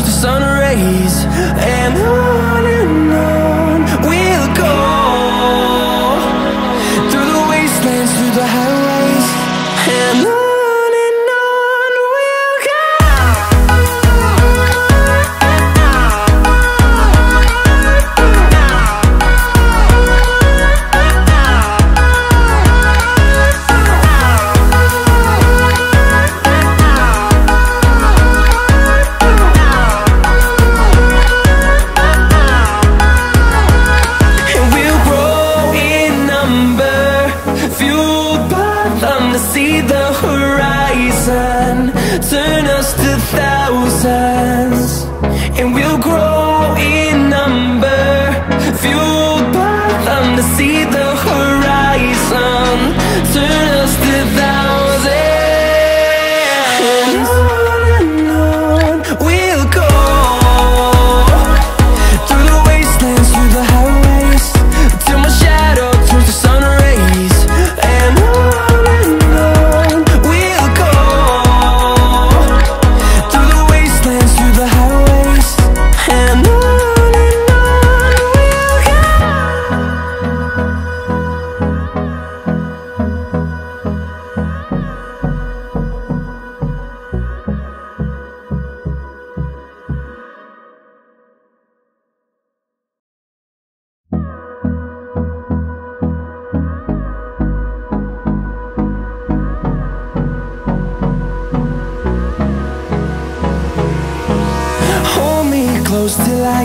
to sun rays. And on thousands. And we'll grow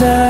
desire